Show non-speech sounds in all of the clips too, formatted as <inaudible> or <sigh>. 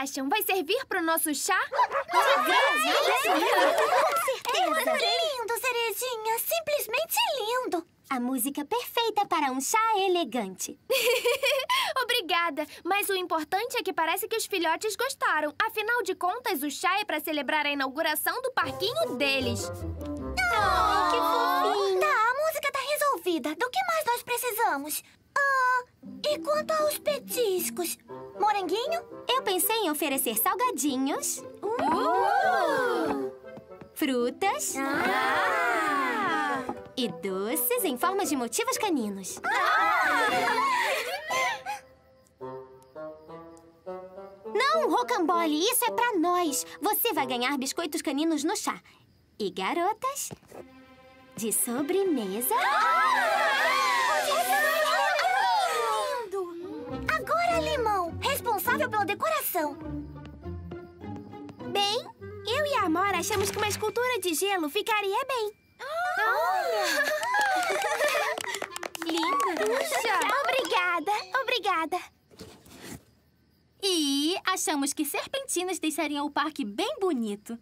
acham? Vai servir pro nosso chá? Lindo, Cerejinha! Simplesmente lindo! A música perfeita para um chá elegante. <laughs> Obrigada, mas o importante é que parece que os filhotes gostaram. Afinal de contas, o chá é para celebrar a inauguração do parquinho deles. Oh, que fofinho! Tá, a música tá resolvida. Do que mais nós precisamos? Ah, e quanto aos petiscos? Moranguinho? Eu pensei em oferecer salgadinhos. Uh! Frutas. Ah! E doces em forma de motivos caninos. Não, Rocambole, isso é pra nós. Você vai ganhar biscoitos caninos no chá. E garotas, de sobremesa... Agora, responsável pela decoração. Bem, eu e a Amora achamos que uma escultura de gelo ficaria bem. Olha! Linda! Puxa! Obrigada, obrigada. E achamos que serpentinas deixariam o parque bem bonito.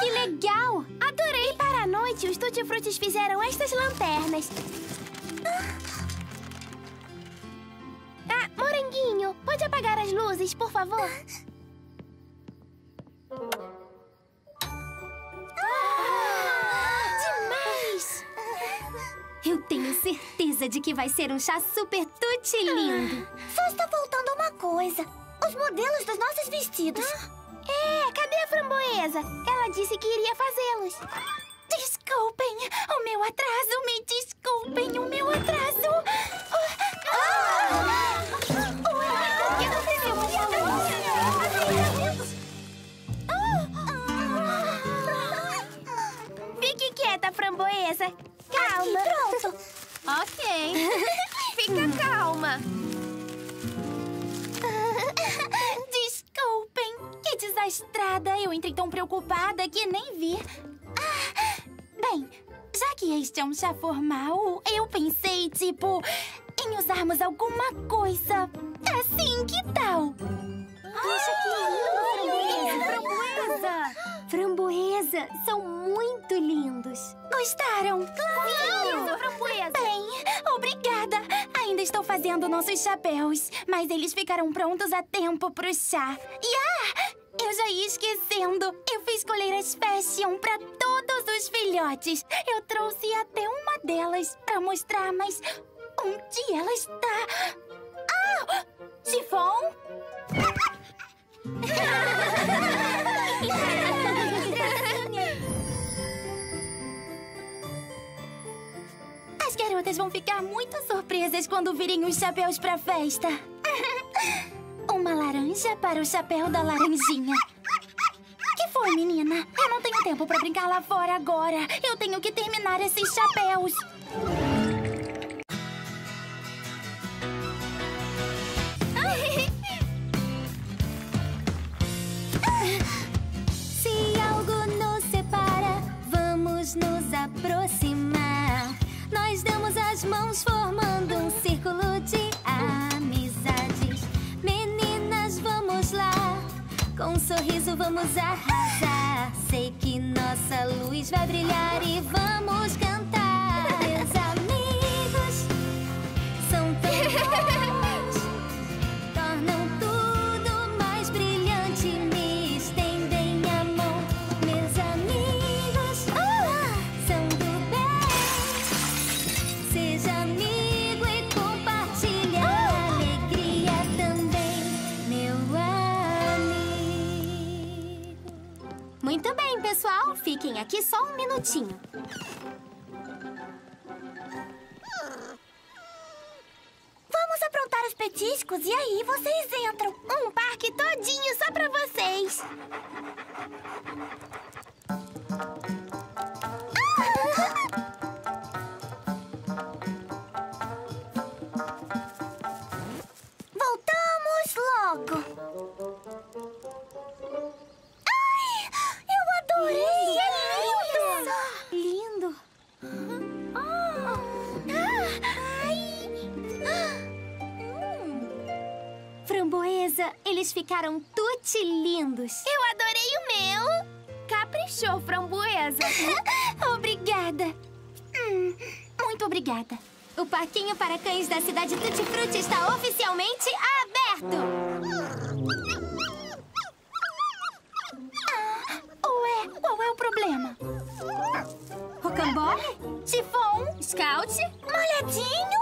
Que legal! Adorei! E para a noite, os Tutti Frutis fizeram estas lanternas. Moranguinho, pode apagar as luzes, por favor? Demais! Eu tenho certeza de que vai ser um chá super tutti lindo. Só está faltando uma coisa. Os modelos dos nossos vestidos. É, cadê a framboesa? Ela disse que iria fazê-los. Desculpem o meu atraso. Me desculpem o meu atraso. Framboesa. Calma. Pronto. Ok. <laughs> Fica calma. Desculpem. Que desastrada. Eu entrei tão preocupada que nem vi. Ah, bem, já que este é um chá formal, eu pensei, tipo, em usarmos alguma coisa. Assim, que tal? Puxa, que lindo, framboesa! Framboesa, são muito lindos. Gostaram? Claro! framboesa. Bem, obrigada. Ainda estou fazendo nossos chapéus, mas eles ficarão prontos a tempo pro chá. E ah, eu já ia esquecendo. Eu fiz coleiras fashion para todos os filhotes. Eu trouxe até uma delas para mostrar, mas onde ela está? Ah, chifão? <laughs> As garotas vão ficar muito surpresas quando virem os chapéus pra festa. Uma laranja para o chapéu da laranjinha. Que foi, menina? Eu não tenho tempo pra brincar lá fora agora. Eu tenho que terminar esses chapéus. Vamos arrasar. Sei que nossa luz vai brilhar e vamos cantar. Pessoal. Fiquem aqui só um minutinho. Vamos aprontar os petiscos e aí vocês entram. Um parque todinho só pra vocês. Ficaram tutti lindos. Eu adorei o meu! Caprichou, framboesa! <laughs> Obrigada. Hum, muito obrigada. O parquinho para cães da cidade Tutti Frutti está oficialmente aberto! Ué, qual é o problema? Rocambole? Tifon? Scout? Molhadinho?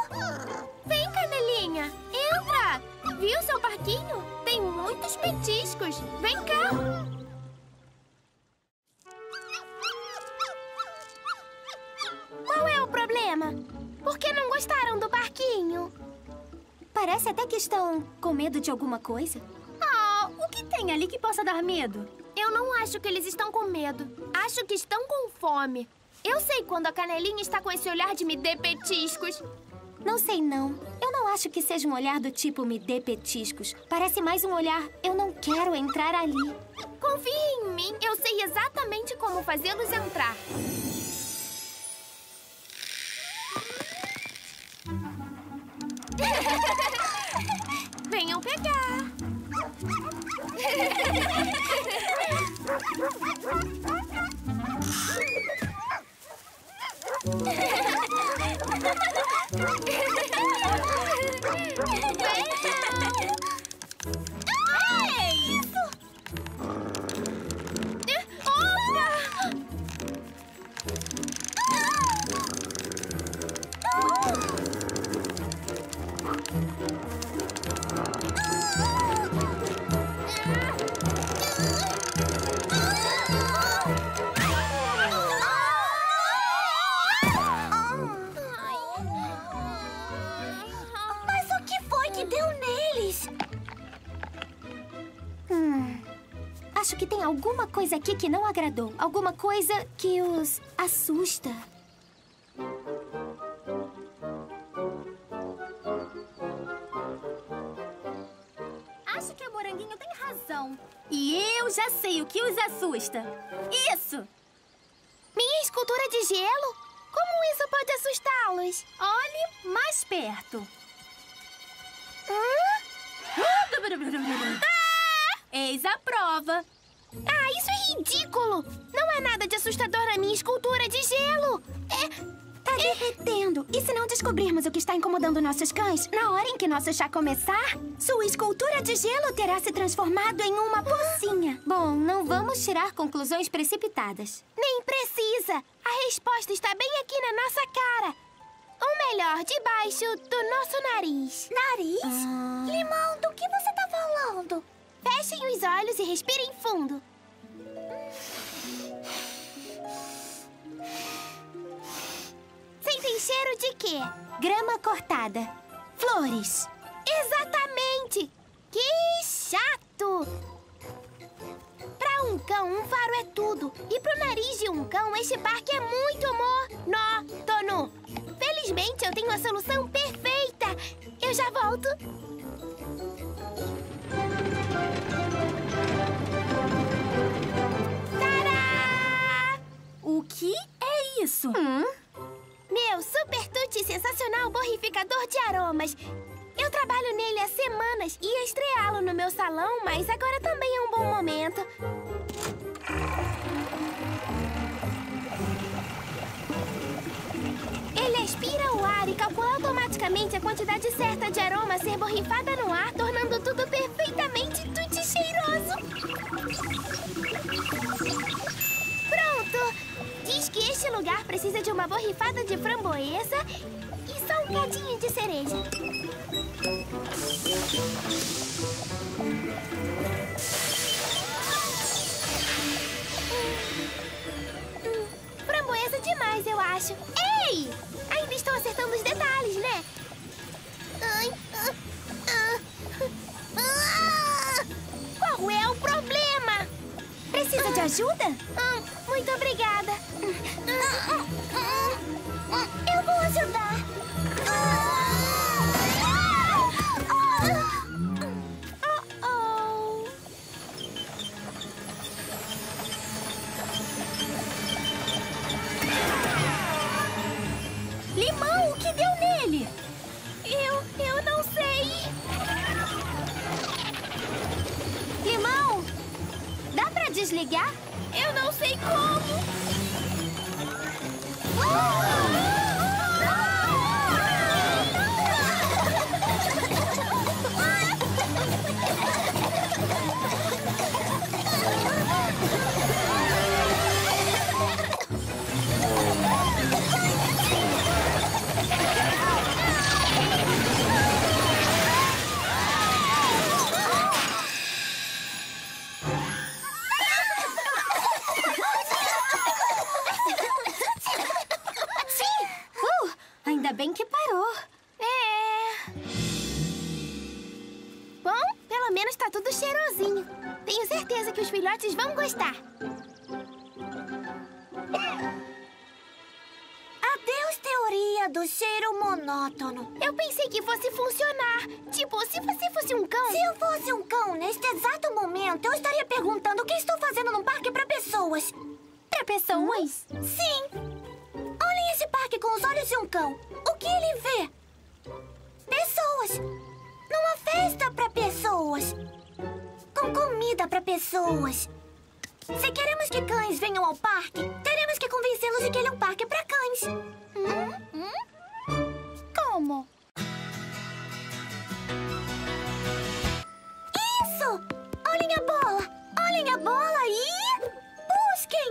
Estão com medo de alguma coisa. Ah, o que tem ali que possa dar medo? Eu não acho que eles estão com medo. Acho que estão com fome. Eu sei quando a canelinha está com esse olhar de me dê petiscos. Não sei não. Eu não acho que seja um olhar do tipo me dê petiscos. Parece mais um olhar eu não quero entrar ali. Confie em mim, eu sei exatamente como fazê-los entrar. <laughs> ハハハハ! Aqui que não agradou. Alguma coisa que os assusta. Acho que a Moranguinho tem razão. E eu já sei o que os assusta. Isso! Minha escultura de gelo? Como isso pode assustá-los? Olhe mais perto. <laughs> Eis a prova. Ah, isso ridículo! Não é nada de assustador na minha escultura de gelo! É. Tá derretendo. E se não descobrirmos o que está incomodando nossos cães, na hora em que nosso chá começar, sua escultura de gelo terá se transformado em uma pocinha. <laughs> Bom, não vamos tirar conclusões precipitadas. Nem precisa! A resposta está bem aqui na nossa cara! Ou melhor, debaixo do nosso nariz. Nariz? Ah. Limão, do que você tá falando? Fechem os olhos e respirem fundo. Sentem cheiro de quê? Grama cortada. Flores. Exatamente! Que chato! Pra um cão, um faro é tudo. E pro nariz de um cão, este parque é muito monótono. Felizmente, eu tenho a solução perfeita. Eu já volto. Que é isso? Hum? Meu super tutti sensacional borrificador de aromas. Eu trabalho nele há semanas e ia estreá-lo no meu salão, mas agora também é um bom momento. Ele aspira o ar e calcula automaticamente a quantidade certa de aroma a ser borrifada no ar, tornando tudo perfeitamente tutti cheiroso. Pronto! Que este lugar precisa de uma borrifada de framboesa e só um cadinho de cereja. Hum, framboesa demais, eu acho. Cão. O que ele vê? Pessoas. Numa festa para pessoas. Com comida para pessoas. Se queremos que cães venham ao parque, teremos que convencê-los de que ele é um parque para cães. Hum? Como? Isso! Olhem a bola! Olhem a bola e... Busquem!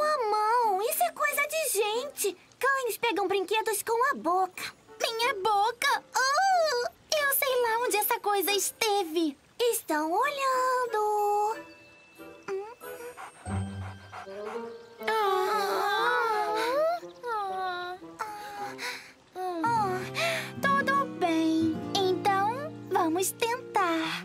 Com a mão! Isso é coisa de gente! Cães pegam brinquedos com a boca. Minha boca? Ah! eu sei lá onde essa coisa esteve. Estão olhando. Ah, tudo bem. Então, vamos tentar.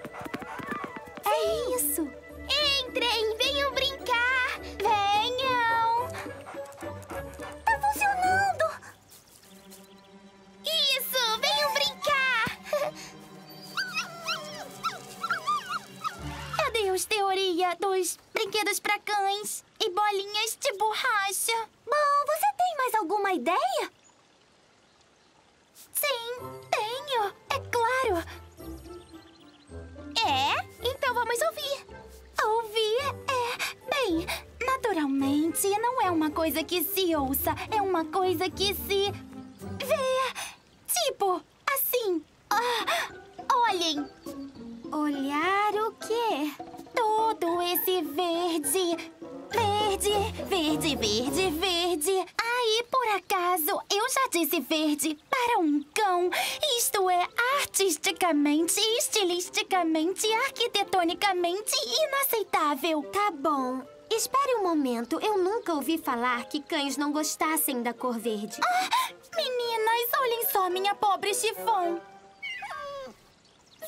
não é uma coisa que se ouça, é uma coisa que se. vê. Tipo, assim. Ah, olhem. Olhar o quê? Todo esse verde. Verde, verde, verde, verde. Aí, por acaso, eu já disse verde para um cão. Isto é artisticamente, estilisticamente, arquitetonicamente inaceitável. Tá bom. Espere um momento. Eu nunca ouvi falar que cães não gostassem da cor verde. Ah, meninas, olhem só minha pobre chifão.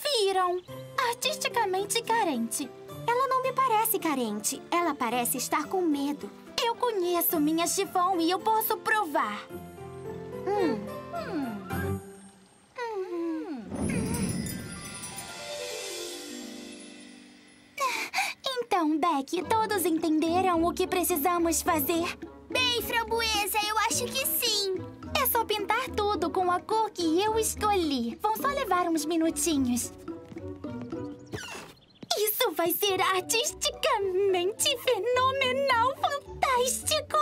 Viram? Artisticamente carente. Ela não me parece carente. Ela parece estar com medo. Eu conheço minha chifão e eu posso provar. Hum, Então, Beck, todos entenderam o que precisamos fazer? Bem, framboesa, eu acho que sim. É só pintar tudo com a cor que eu escolhi. Vão só levar uns minutinhos. Isso vai ser artisticamente fenomenal, fantástico!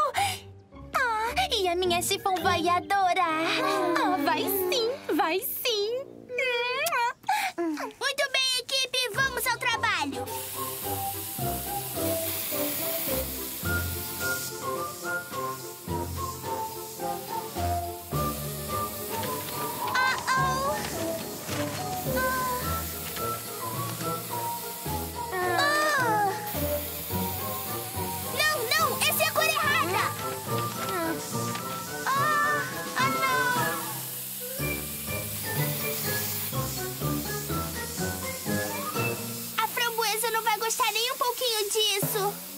Ah, e a minha chifão vai adorar! Ah, vai sim, vai sim! A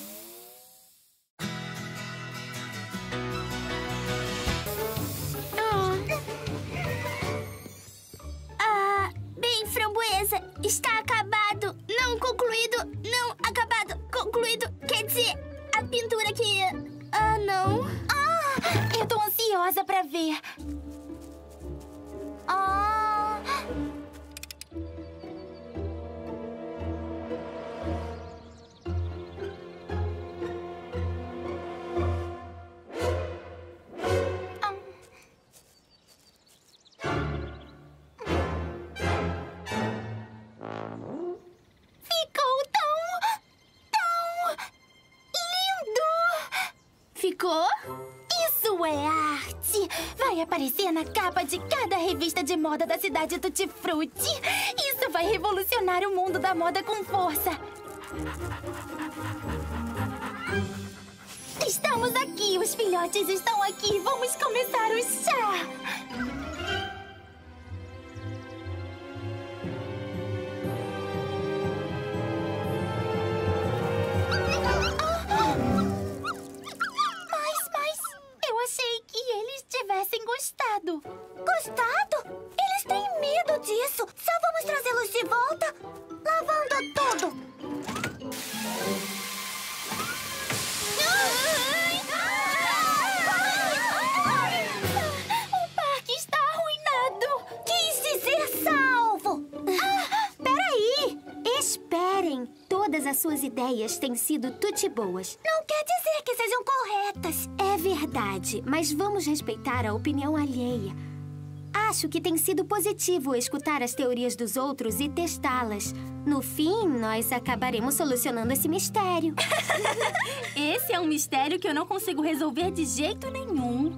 moda da cidade Tutti Frutti. Isso vai revolucionar o mundo da moda com força. Estamos aqui, os filhotes estão aqui. Vamos começar o chá. Disso. Só vamos trazê-los de volta lavando tudo. O parque está arruinado. Quis dizer salvo. Peraí. Esperem. Todas as suas ideias têm sido tutti boas. Não quer dizer que sejam corretas. É verdade, mas vamos respeitar a opinião alheia. Acho que tem sido positivo escutar as teorias dos outros e testá-las. No fim, nós acabaremos solucionando esse mistério. <laughs> Esse é um mistério que eu não consigo resolver de jeito nenhum.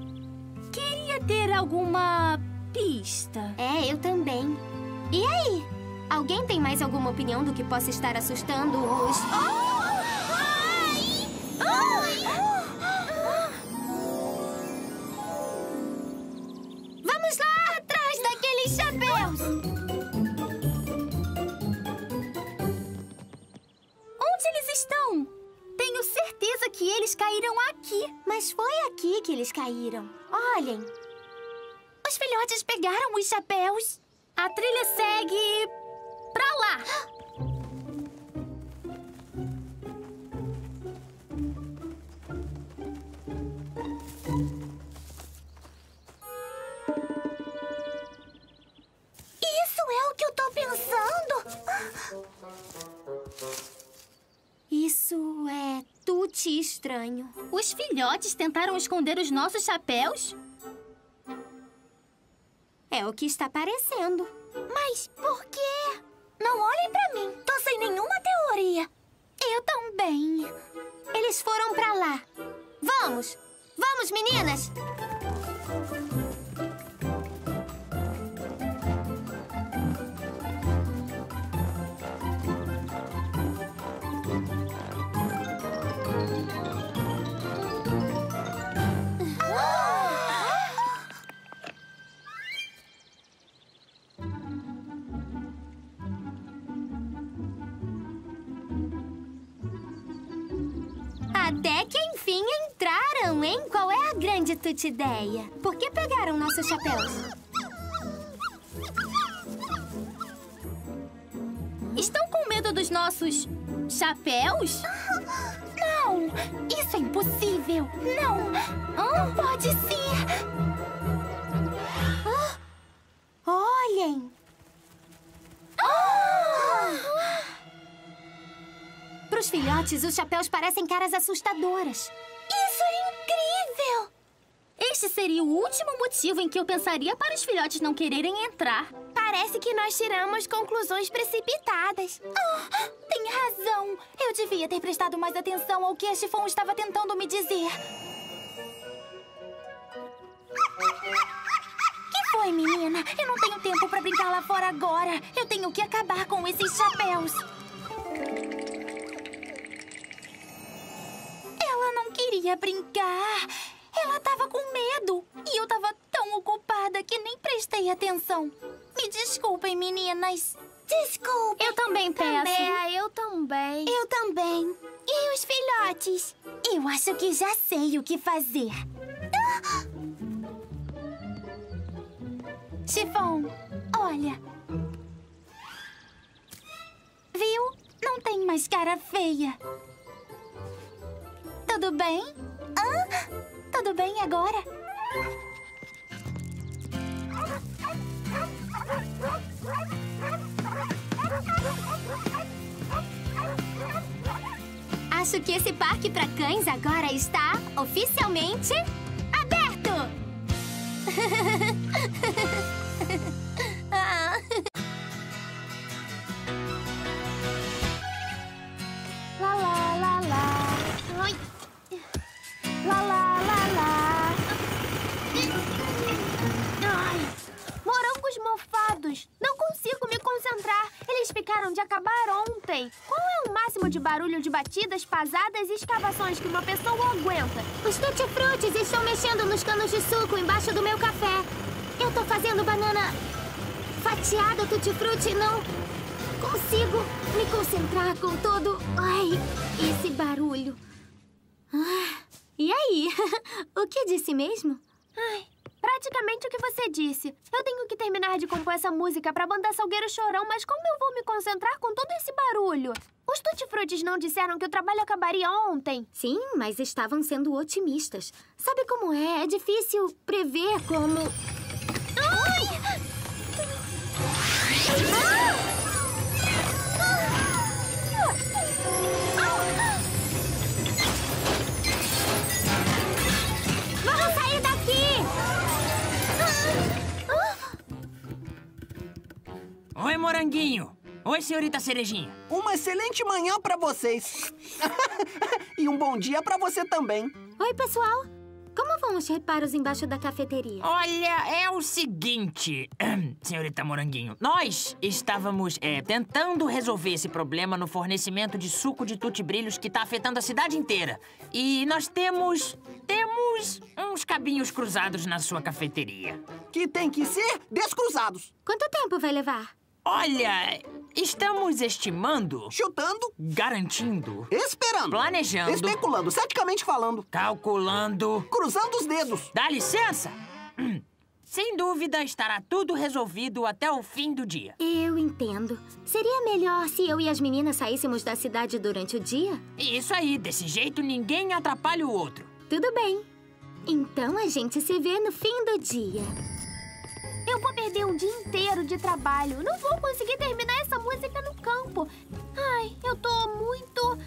Queria ter alguma pista. É, eu também. E aí? Alguém tem mais alguma opinião do que possa estar assustando os. Vamos que eles caíram. Olhem. Os filhotes pegaram os chapéus. A trilha segue pra lá. Estranho. Os filhotes tentaram esconder os nossos chapéus? É o que está parecendo. Mas por quê? Não olhem pra mim. Tô sem nenhuma teoria. Eu também. Eles foram pra lá. Vamos! Vamos, meninas! Até que enfim entraram, hein? Qual é a grande tutideia? Por que pegaram nossos chapéus? Estão com medo dos nossos chapéus? Não! Isso é impossível! Não! Não pode ser! Os filhotes, os chapéus parecem caras assustadoras. Isso é incrível! Este seria o último motivo em que eu pensaria para os filhotes não quererem entrar. Parece que nós tiramos conclusões precipitadas. Ah, tem razão. Eu devia ter prestado mais atenção ao que a Chifon estava tentando me dizer. Que foi, menina? Eu não tenho tempo para brincar lá fora agora. Eu tenho que acabar com esses chapéus. Queria brincar. Ela estava com medo. E eu estava tão ocupada que nem prestei atenção. Me desculpem, meninas. Desculpe. Eu também peço. É, eu também. Eu também. E os filhotes? Eu acho que já sei o que fazer. Chifão, olha. Viu? Não tem mais cara feia. Tudo bem? Hã? Tudo bem agora? Acho que esse parque para cães agora está oficialmente aberto! <laughs> acabar ontem. Qual é o máximo de barulho de batidas, pasadas e escavações que uma pessoa aguenta? Os tutti-frutis estão mexendo nos canos de suco embaixo do meu café. Eu tô fazendo banana fatiada tutti-frutti não consigo me concentrar com todo... Ai, esse barulho. Ah, e aí? <laughs> o que disse mesmo? Praticamente o que você disse. Eu tenho que terminar de compor essa música pra banda Salgueiro Chorão, mas como eu vou me concentrar com todo esse barulho? Os tutti-frutis não disseram que o trabalho acabaria ontem? Sim, mas estavam sendo otimistas. Sabe como é? É difícil prever como... senhorita Cerejinha. Uma excelente manhã pra vocês. <laughs> e um bom dia pra você também. Oi, pessoal. Como vão os reparos embaixo da cafeteria? Olha, é o seguinte, <clears throat> senhorita Moranguinho. Nós estávamos é, tentando resolver esse problema no fornecimento de suco de tutti-brilhos que tá afetando a cidade inteira. E nós temos. temos uns cabinhos cruzados na sua cafeteria. Que tem que ser descruzados. Quanto tempo vai levar? Olha, estamos estimando, Chutando, garantindo, esperando, planejando, especulando, ceticamente falando, calculando. cruzando os dedos. Dá licença? Hum. Sem dúvida estará tudo resolvido até o fim do dia. Eu entendo. Seria melhor se eu e as meninas saíssemos da cidade durante o dia? Isso aí, desse jeito ninguém atrapalha o outro. Tudo bem. Então a gente se vê no fim do dia. Eu vou perder um dia inteiro de trabalho. Não vou conseguir terminar essa música no campo. Ai, eu tô muito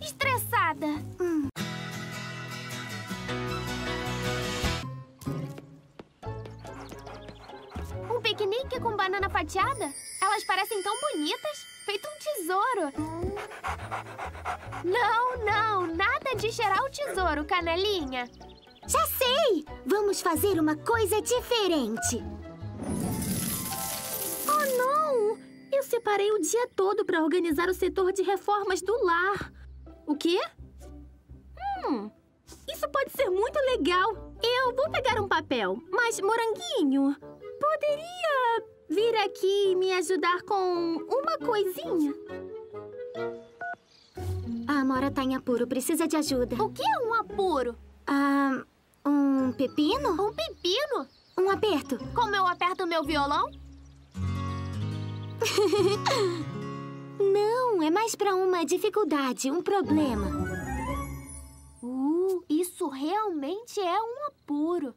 estressada. Um piquenique com banana fatiada? Elas parecem tão bonitas. Feito um tesouro. Não, não. Nada de cheirar o tesouro, canelinha. Já sei! Vamos fazer uma coisa diferente. Oh, não! Eu separei o dia todo para organizar o setor de reformas do lar. O quê? Hum, isso pode ser muito legal. Eu vou pegar um papel, mas, Moranguinho, poderia vir aqui e me ajudar com uma coisinha? A Amora tá em apuro, precisa de ajuda. O que é um apuro? Ah, um pepino? Um pepino? Um aperto. Como eu aperto meu violão? <laughs> Não, é mais pra uma dificuldade, um problema. Uh, isso realmente é um apuro.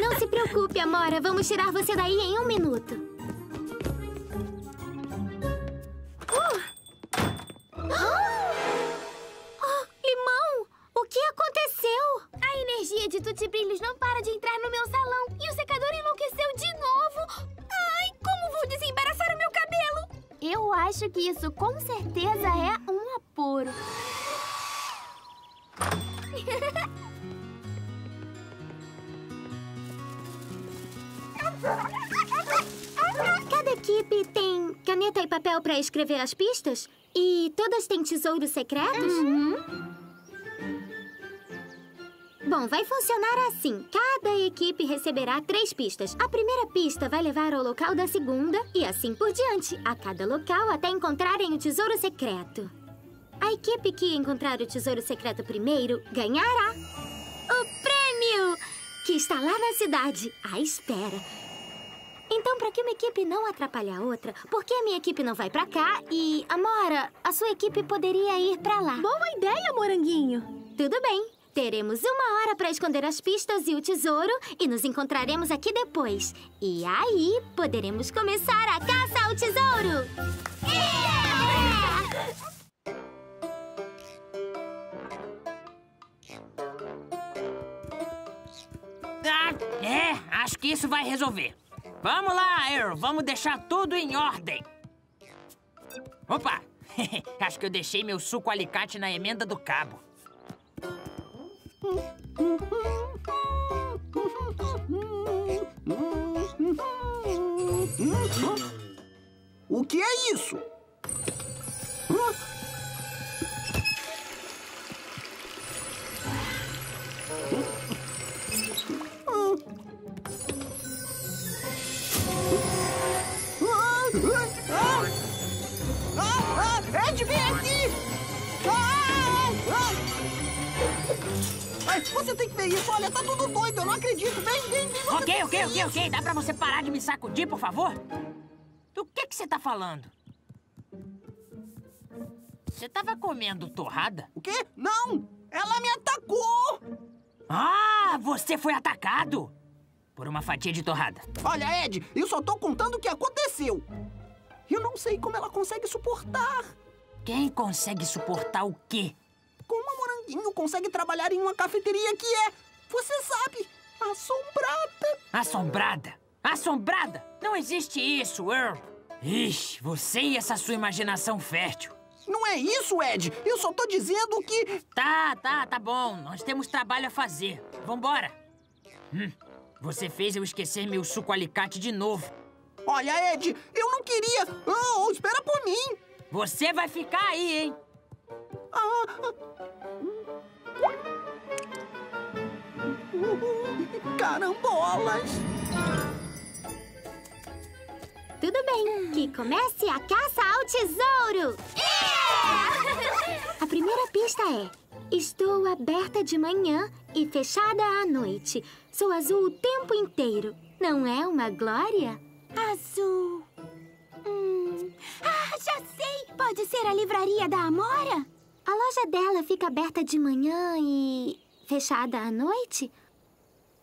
Não se preocupe, Amora. Vamos tirar você daí em um minuto. Energia de Tutibrilhos não para de entrar no meu salão. E o secador enlouqueceu de novo. Ai, como vou desembaraçar o meu cabelo? Eu acho que isso com certeza é um apuro. <laughs> Cada equipe tem caneta e papel pra escrever as pistas? E todas têm tesouros secretos? Bom, vai funcionar assim. Cada equipe receberá três pistas. A primeira pista vai levar ao local da segunda e assim por diante, a cada local até encontrarem o tesouro secreto. A equipe que encontrar o tesouro secreto primeiro ganhará o prêmio, que está lá na cidade, à espera. Então, para que uma equipe não atrapalhe a outra, por que a minha equipe não vai pra cá e, Amora, a sua equipe poderia ir pra lá? Boa ideia, Moranguinho. Tudo bem. Teremos uma hora para esconder as pistas e o tesouro e nos encontraremos aqui depois. E aí poderemos começar a caça ao tesouro! Ah, é, acho que isso vai resolver. Vamos lá, Earl, vamos deixar tudo em ordem. Opa, <laughs> acho que eu deixei meu suco alicate na emenda do cabo. O que é isso? Ah! Ah! Ah! Ed, vem aqui! Ah! Ah! Ai, você tem que ver isso, olha, tá tudo doido, eu não acredito. Vem, vem, vem. Ok, ok, ok, ok. Dá pra você parar de me sacudir, por favor? Do que que você tá falando? Você tava comendo torrada? O quê? Não! Ela me atacou! Ah, você foi atacado! Por uma fatia de torrada. Olha, Ed, eu só tô contando o que aconteceu. Eu não sei como ela consegue suportar. Quem consegue suportar o quê? Como a Moranguinho consegue trabalhar em uma cafeteria que é, você sabe, assombrada. Assombrada! Assombrada! Não existe isso, Earl! Ixi, você e essa sua imaginação fértil. Não é isso, Ed. Eu só tô dizendo que... Tá, tá, tá bom. Nós temos trabalho a fazer. Vambora. Hum, você fez eu esquecer meu suco alicate de novo. Olha, Ed, eu não queria... Oh, espera por mim. Você vai ficar aí, hein? Ah. Carambolas. Tudo bem, que comece a caça ao tesouro! A primeira pista é: Estou aberta de manhã e fechada à noite. Sou azul o tempo inteiro. Não é uma glória? Azul. Hum. Ah, já sei! Pode ser a livraria da Amora? A loja dela fica aberta de manhã e fechada à noite?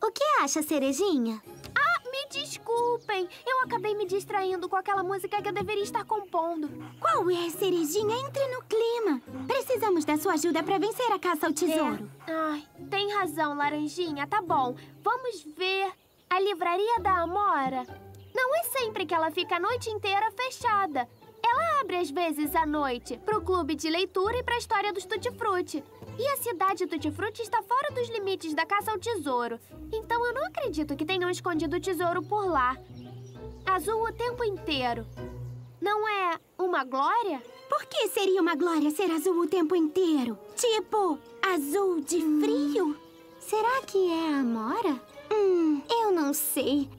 O que acha, Cerejinha? Ah, me desculpem. Eu acabei me distraindo com aquela música que eu deveria estar compondo. Qual é, Cerejinha? Entre no clima. Precisamos da sua ajuda para vencer a caça ao tesouro. Ai, tem razão, Laranjinha. Tá bom. Vamos ver. A livraria da Amora. Não é sempre que ela fica a noite inteira fechada. Ela abre às vezes à noite pro clube de leitura e pra história dos Tutti. E a cidade Tutti está fora dos limites da caça ao tesouro. Então eu não acredito que tenham escondido o tesouro por lá. Azul o tempo inteiro. Não é uma glória? Por que seria uma glória ser azul o tempo inteiro? Tipo, azul de frio? Será que é a Amora? Hum, Eu não sei.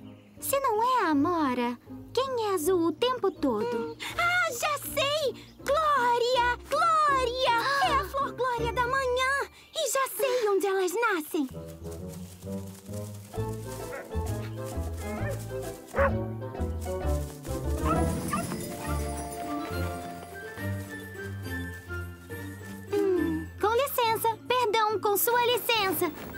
Se não é a Amora, quem é azul o tempo todo? Ah, já sei! Glória! Glória! É a flor glória da manhã! E já sei onde elas nascem! Com licença, perdão, com sua licença.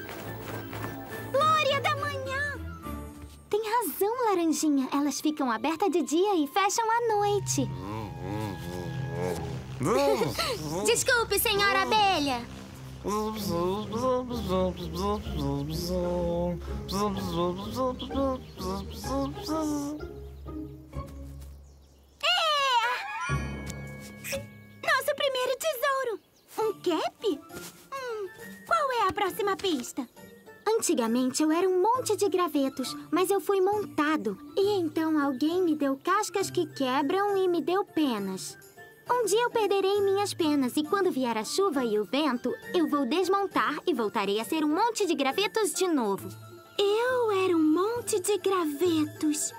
Razão, Laranjinha. Elas ficam abertas de dia e fecham à noite. <laughs> Desculpe, senhora abelha. Nosso primeiro tesouro! Um cap? Hum, qual é a próxima pista? Antigamente eu era um monte de gravetos, mas eu fui montado. E então alguém me deu cascas que quebram e me deu penas. Um dia eu perderei minhas penas e quando vier a chuva e o vento, eu vou desmontar e voltarei a ser um monte de gravetos de novo. Eu era um monte de gravetos.